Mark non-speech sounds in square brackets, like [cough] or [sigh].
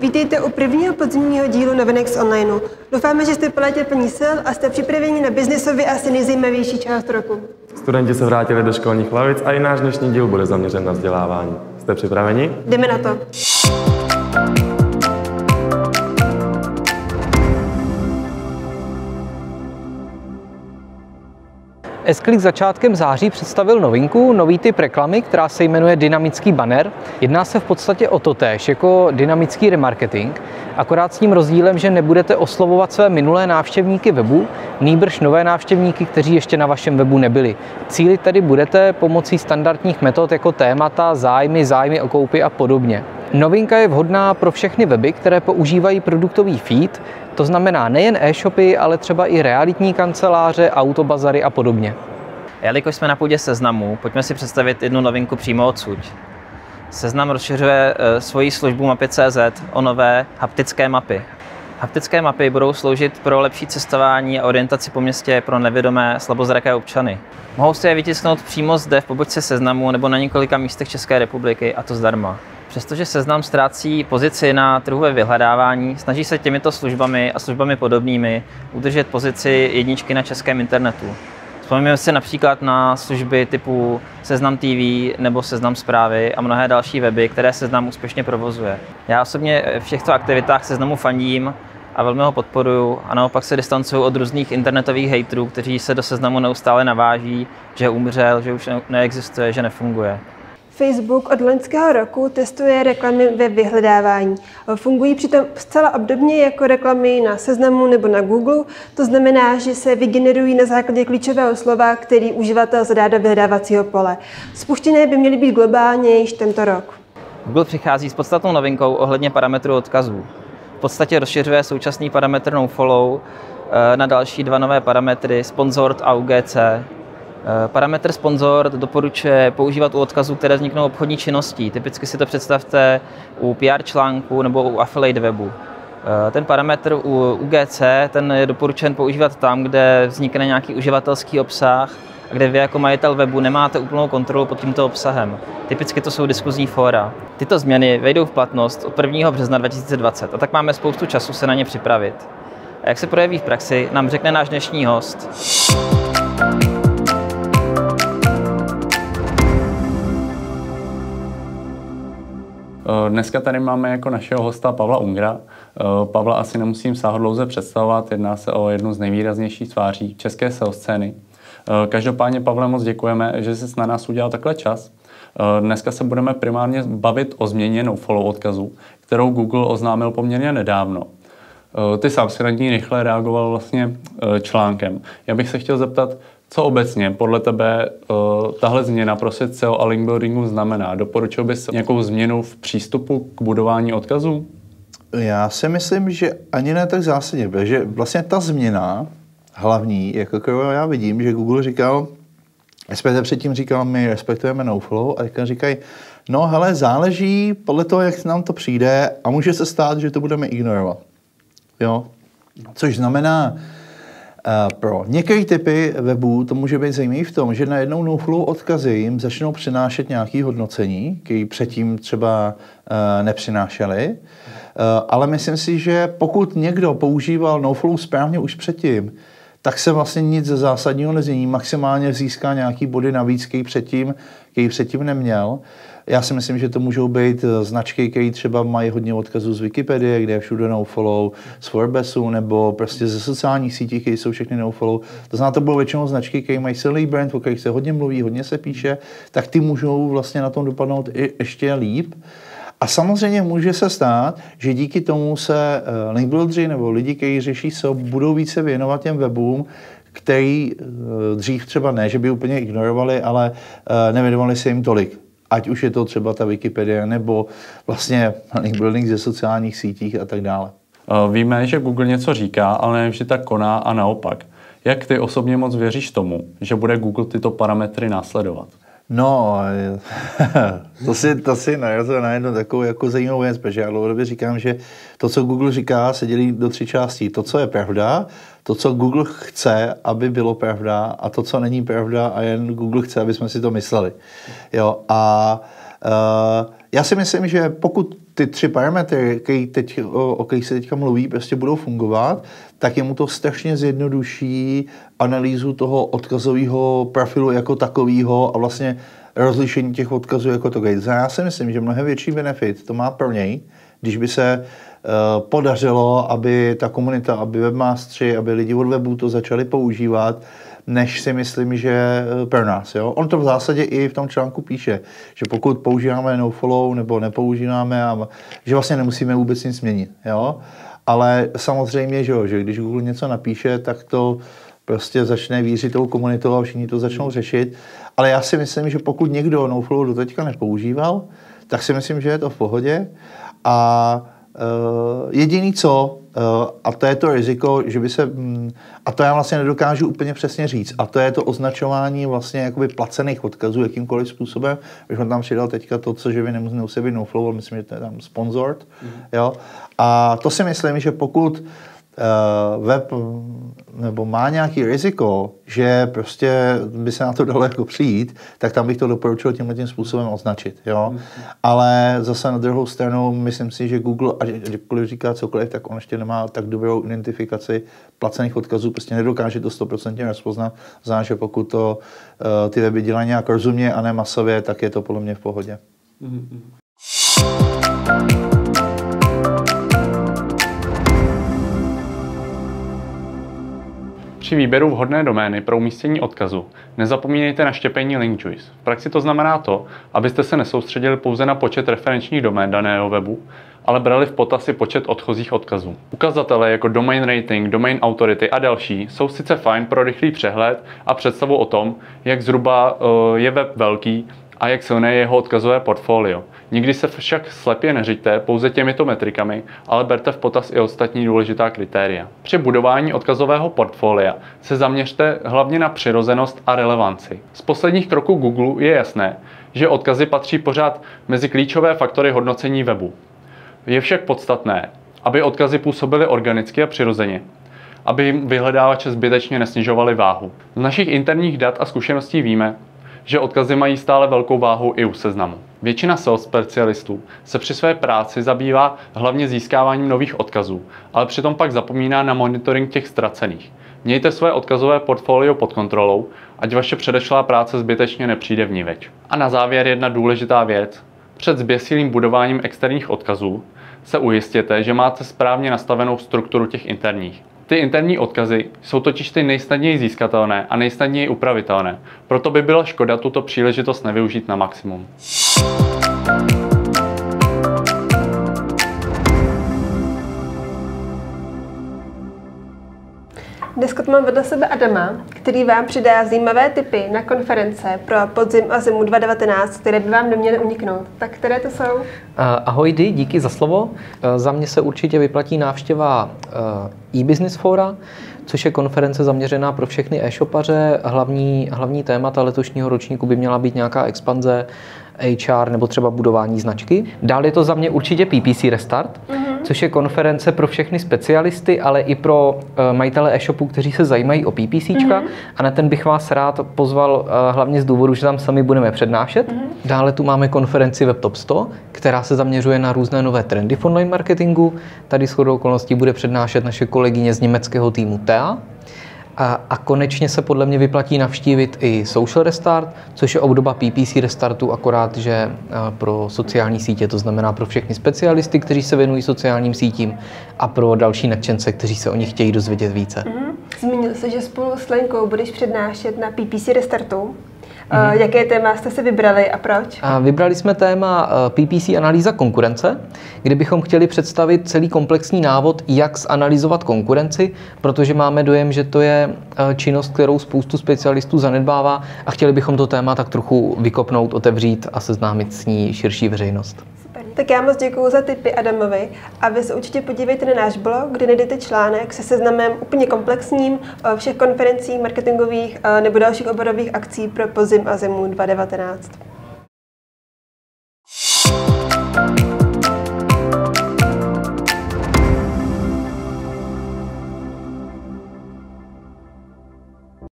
Vítejte u prvního podzimního dílu novinek z onlineu. Doufáme, že jste po plní sil a jste připraveni na biznesově asi nejzajímavější část roku. Studenti se vrátili do školních lavic a i náš dnešní díl bude zaměřen na vzdělávání. Jste připraveni? Jdeme na to. S-Click začátkem září představil novinku, nový typ reklamy, která se jmenuje dynamický banner. Jedná se v podstatě o to též jako dynamický remarketing, akorát s tím rozdílem, že nebudete oslovovat své minulé návštěvníky webu, nýbrž nové návštěvníky, kteří ještě na vašem webu nebyli. Cílit tedy budete pomocí standardních metod jako témata, zájmy, zájmy o koupy a podobně. Novinka je vhodná pro všechny weby, které používají produktový feed, to znamená nejen e-shopy, ale třeba i realitní kanceláře, autobazary a podobně. Jelikož jsme na půdě seznamu, pojďme si představit jednu novinku přímo odsud. Seznam rozšiřuje e, svoji službu mapy.cz o nové haptické mapy. Haptické mapy budou sloužit pro lepší cestování a orientaci po městě pro nevědomé slabozraké občany. Mohou si je vytisknout přímo zde v pobočce seznamu nebo na několika místech České republiky a to zdarma. Přestože seznam ztrácí pozici na trhu ve vyhledávání, snaží se těmito službami a službami podobnými udržet pozici jedničky na českém internetu. Vzpomeňme si například na služby typu Seznam TV nebo Seznam zprávy a mnohé další weby, které Seznam úspěšně provozuje. Já osobně v těchto aktivitách Seznamu fandím a velmi ho podporuju a naopak se distancuju od různých internetových hejtrů, kteří se do Seznamu neustále naváží, že umřel, že už neexistuje, že nefunguje. Facebook od loňského roku testuje reklamy ve vyhledávání. Fungují přitom zcela obdobně jako reklamy na Seznamu nebo na Google. To znamená, že se vygenerují na základě klíčového slova, který uživatel zadá do vyhledávacího pole. Spuštěné by měly být globálně již tento rok. Google přichází s podstatnou novinkou ohledně parametrů odkazů. V podstatě rozšiřuje současný parametr nofollow eh, na další dva nové parametry, sponsored a UGC, parametr sponzor doporučuje používat u odkazů, které vzniknou obchodní činností. Typicky si to představte u PR článku nebo u affiliate webu. Eh, ten parametr u UGC ten je doporučen používat tam, kde vznikne nějaký uživatelský obsah a kde vy jako majitel webu nemáte úplnou kontrolu pod tímto obsahem. Typicky to jsou diskuzní fóra. Tyto změny vejdou v platnost od 1. března 2020 a tak máme spoustu času se na ně připravit. A jak se projeví v praxi, nám řekne náš dnešní host. Dneska tady máme jako našeho hosta Pavla Ungra. Eh, Pavla asi nemusím sáhodlouze představovat, jedná se o jednu z nejvýraznějších tváří české SEO scény. Eh, každopádně, Pavle, moc děkujeme, že jsi na nás udělal takhle čas. Dneska se budeme primárně bavit o změně nofollow odkazu, kterou Google oznámil poměrně nedávno. Ty sám si na ní rychle reagoval vlastně článkem. Já bych se chtěl zeptat, co obecně podle tebe uh, tahle změna pro svět SEO a link buildingu znamená? Doporučil bys nějakou změnu v přístupu k budování odkazů? Já si myslím, že ani ne tak zásadně, protože vlastně ta změna hlavní, jako já vidím, že Google říkal, respektive předtím říkal, my respektujeme noflow a teďka říkají, no hele, záleží podle toho, jak nám to přijde a může se stát, že to budeme ignorovat. Jo? Což znamená, pro některé typy webů to může být zajímavé v tom, že najednou nouflow odkazy jim začnou přinášet nějaké hodnocení, které předtím třeba uh, nepřinášely. Uh, ale myslím si, že pokud někdo používal noflow správně už předtím, tak se vlastně nic zásadního nezmění. Maximálně získá nějaký body navíc, který předtím, který předtím neměl. Já si myslím, že to můžou být eh, značky, které třeba mají hodně odkazů z Wikipedie, kde je všude nofollow, z Forbesu, nebo prostě ze sociálních sítí, které jsou všechny nofollow. To znamená, to budou většinou značky, které mají silný brand, o kterých se hodně mluví, hodně se píše, tak ty můžou vlastně na tom dopadnout i ještě líp. A samozřejmě může se stát, že díky tomu se eh, link buildři nebo lidi, kteří řeší SEO, budou více věnovat těm webům, který eh, dřív třeba ne, že by úplně ignorovali, ale nevěnovali se jim tolik ať už je to třeba ta Wikipedia nebo vlastně link building ze sociálních sítích a tak dále. Eh, víme, že Google něco říká, ale nevždy tak koná a naopak. Jak ty osobně moc věříš tomu, že bude Google tyto parametry následovat? No, [laughs] to si, to si narazil na jednu takovou jako zajímavou věc, protože já dlouhodobě říkám, že to, co Google říká, se dělí do tři částí. To, co je pravda, to, co Google chce, aby bylo pravda a to, co není pravda a jen Google chce, aby jsme si to mysleli. Jo, a uh, já si myslím, že pokud ty tři parametry, který teď, o, kterých se teďka mluví, prostě budou fungovat, tak je mu to strašně zjednoduší analýzu toho odkazového profilu jako takového a vlastně rozlišení těch odkazů jako to Já si myslím, že mnohem větší benefit to má pro něj, když by se uh, podařilo, aby ta komunita, aby webmastři, aby lidi od webu to začali používat, než si myslím, že eh, pro nás. Jo? On to v zásadě i v tom článku píše, že pokud používáme nofollow nebo nepoužíváme, že vlastně nemusíme vůbec nic změnit. Jo? Ale samozřejmě, že, jo, že když Google něco napíše, tak to prostě začne vířit tou komunitou a všichni to začnou řešit. Ale já si myslím, že pokud někdo nofollow do teďka nepoužíval, tak si myslím, že je to v pohodě. A uh, jediný co, uh, a to je to riziko, že by se, um, a to já vlastně nedokážu úplně přesně říct, a to je to označování vlastně jakoby placených odkazů jakýmkoliv způsobem, bych tam přidal teďka to, co, že vy nemusíte být noflow, ale myslím, že to je tam sponsored, mm. jo. A to si myslím, že pokud web nebo má nějaký riziko, že prostě by se na to dalo jako přijít, tak tam bych to doporučil tímhle tím způsobem označit. Jo? Ale zase na druhou stranu, myslím si, že Google, a kdykoliv říká cokoliv, tak on ještě nemá tak dobrou identifikaci placených odkazů, prostě nedokáže to 100% rozpoznat. Znamená, že pokud to uh, ty weby dělají nějak rozumně a ne masově, tak je to podle mě v pohodě. Při výběru vhodné domény pro umístění odkazu nezapomínejte na štěpení link juice. V praxi to znamená to, abyste se nesoustředili pouze na počet referenčních domén daného webu, ale brali v potaz i počet odchozích odkazů. Ukazatele jako domain rating, domain authority a další jsou sice fajn pro rychlý přehled a představu o tom, jak zhruba uh, je web velký a jak silné je jeho odkazové portfolio. Nikdy se však slepě neřiďte pouze těmito metrikami, ale berte v potaz i ostatní důležitá kritéria. Při budování odkazového portfolia se zaměřte hlavně na přirozenost a relevanci. Z posledních kroků Google je jasné, že odkazy patří pořád mezi klíčové faktory hodnocení webu. Je však podstatné, aby odkazy působily organicky a přirozeně, aby vyhledávače zbytečně nesnižovaly váhu. Z našich interních dat a zkušeností víme, že odkazy mají stále velkou váhu i u seznamu. Většina SEO specialistů se při své práci zabývá hlavně získáváním nových odkazů, ale přitom pak zapomíná na monitoring těch ztracených. Mějte své odkazové portfolio pod kontrolou, ať vaše předešlá práce zbytečně nepřijde v ní več. A na závěr jedna důležitá věc. Před zběsilým budováním externích odkazů se ujistěte, že máte správně nastavenou strukturu těch interních. Ty interní odkazy jsou totiž ty nejsnadněji získatelné a nejsnadněji upravitelné, proto by byla škoda tuto příležitost nevyužít na maximum. Dneska tu mám vedle sebe Adama, který vám přidá zajímavé tipy na konference pro podzim a zimu 2019, které by vám neměly uniknout. Tak které to jsou? Ahoj, Di, díky za slovo. Za mě se určitě vyplatí návštěva e-business fora, což je konference zaměřená pro všechny e-shopaře. Hlavní, hlavní témata letošního ročníku by měla být nějaká expanze HR nebo třeba budování značky. Dál je to za mě určitě PPC Restart, mm-hmm. Což je konference pro všechny specialisty, ale i pro uh, majitele e-shopů, kteří se zajímají o PPC. Mm-hmm. A na ten bych vás rád pozval uh, hlavně z důvodu, že tam sami budeme přednášet. Mm-hmm. Dále tu máme konferenci WebTop 100, která se zaměřuje na různé nové trendy v online marketingu. Tady s chodou okolností bude přednášet naše kolegyně z německého týmu TEA. A, a konečně se podle mě vyplatí navštívit i Social Restart, což je obdoba PPC Restartu, akorát, že pro sociální sítě, to znamená pro všechny specialisty, kteří se věnují sociálním sítím a pro další nadšence, kteří se o nich chtějí dozvědět více. Mm-hmm. Zmínil se, že spolu s Lenkou budeš přednášet na PPC Restartu. Mm-hmm. Jaké téma jste si vybrali a proč? A vybrali jsme téma eh, PPC analýza konkurence, kde bychom chtěli představit celý komplexní návod, jak zanalizovat konkurenci, protože máme dojem, že to je eh, činnost, kterou spoustu specialistů zanedbává a chtěli bychom to téma tak trochu vykopnout, otevřít a seznámit s ní širší veřejnost. Tak já moc děkuji za tipy Adamovi a vy se určitě podívejte na náš blog, kde najdete článek se seznamem úplně komplexním všech konferencí marketingových nebo dalších oborových akcí pro pozim a zimu 2019.